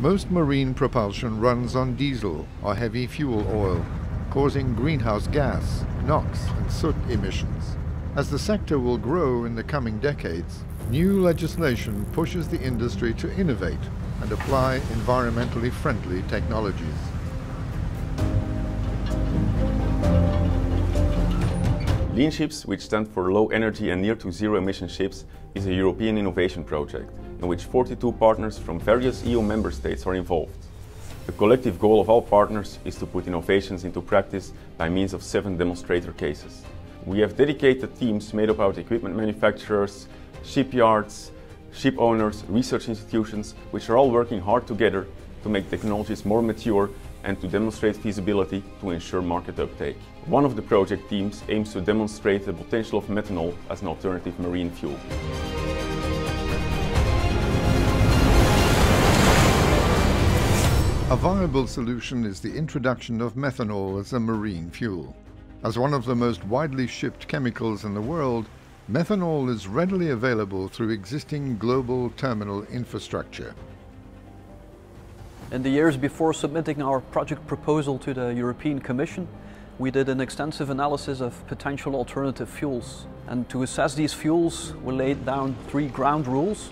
Most marine propulsion runs on diesel or heavy fuel oil, causing greenhouse gas, NOx and soot emissions. As the sector will grow in the coming decades, new legislation pushes the industry to innovate and apply environmentally friendly technologies. Lean Ships, which stand for Low Energy and Near to Zero Emission Ships, is a European innovation project in which 42 partners from various EU member states are involved. The collective goal of all partners is to put innovations into practice by means of seven demonstrator cases. We have dedicated teams made up of equipment manufacturers, shipyards, ship owners, research institutions, which are all working hard together to make technologies more mature and to demonstrate feasibility to ensure market uptake. One of the project teams aims to demonstrate the potential of methanol as an alternative marine fuel. A viable solution is the introduction of methanol as a marine fuel. As one of the most widely shipped chemicals in the world, methanol is readily available through existing global terminal infrastructure. In the years before submitting our project proposal to the European Commission, we did an extensive analysis of potential alternative fuels. And to assess these fuels, we laid down three ground rules.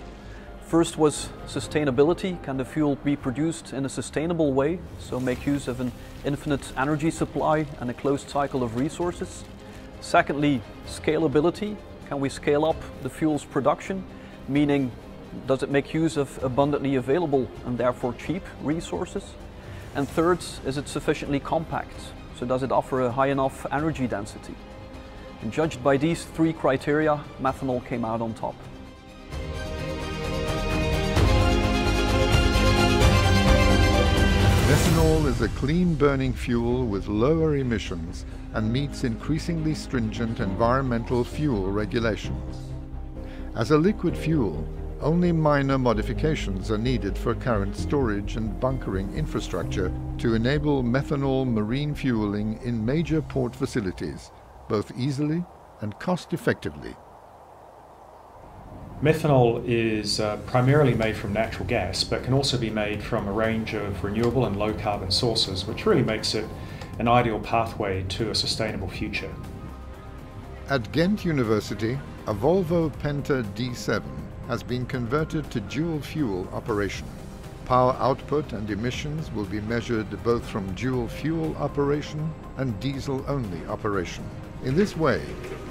First was sustainability. Can the fuel be produced in a sustainable way? So make use of an infinite energy supply and a closed cycle of resources. Secondly, scalability. Can we scale up the fuel's production? Meaning does it make use of abundantly available and therefore cheap resources? And third, is it sufficiently compact? So does it offer a high enough energy density? And judged by these three criteria, methanol came out on top. Is a clean-burning fuel with lower emissions and meets increasingly stringent environmental fuel regulations. As a liquid fuel, only minor modifications are needed for current storage and bunkering infrastructure to enable methanol marine fueling in major port facilities, both easily and cost-effectively. Methanol is uh, primarily made from natural gas, but can also be made from a range of renewable and low carbon sources, which really makes it an ideal pathway to a sustainable future. At Ghent University, a Volvo Penta D7 has been converted to dual fuel operation. Power output and emissions will be measured both from dual fuel operation and diesel-only operation. In this way,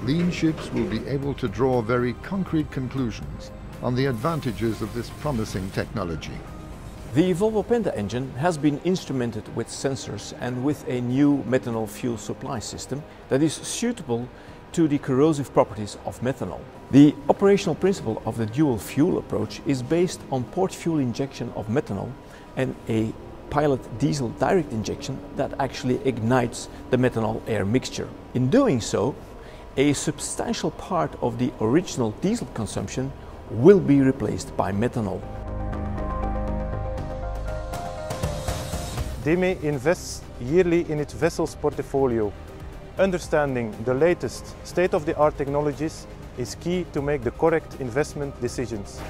lean ships will be able to draw very concrete conclusions on the advantages of this promising technology. The Volvo Penta engine has been instrumented with sensors and with a new methanol fuel supply system that is suitable to the corrosive properties of methanol. The operational principle of the dual fuel approach is based on port fuel injection of methanol and a pilot diesel direct injection that actually ignites the methanol air mixture. In doing so, a substantial part of the original diesel consumption will be replaced by methanol. DEME invests yearly in its vessels portfolio Understanding the latest state-of-the-art technologies is key to make the correct investment decisions.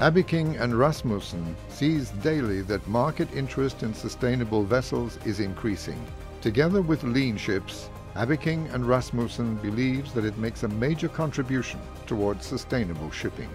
Abeking and Rasmussen sees daily that market interest in sustainable vessels is increasing. Together with lean ships, Abeking and Rasmussen believes that it makes a major contribution towards sustainable shipping.